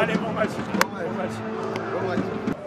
Allez, bon match. Bon.